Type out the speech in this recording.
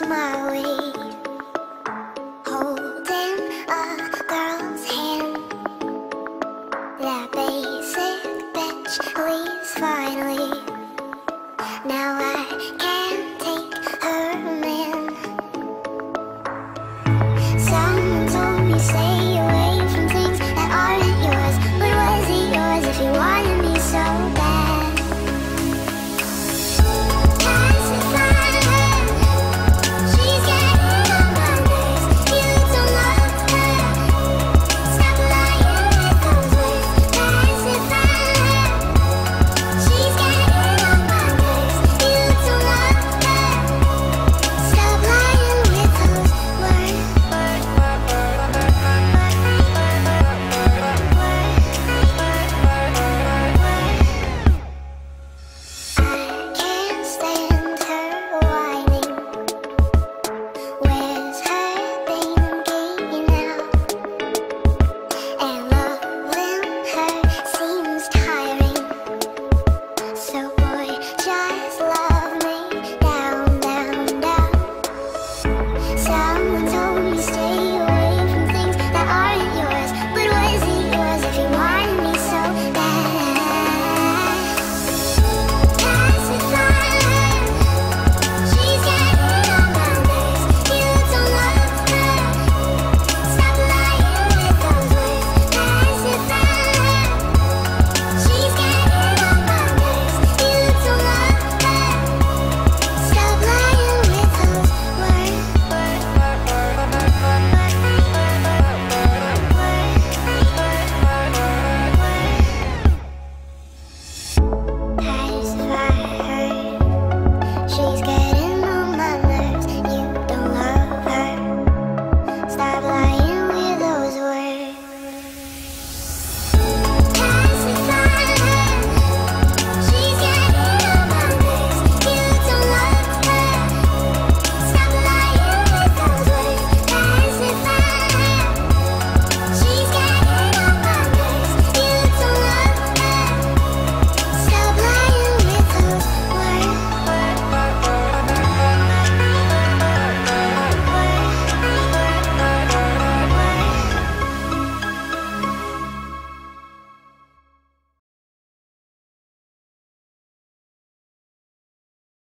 lost my way. Holding a girl's hand. That basic bitch leaves finally. Now I can't take her man. Someone told me stay.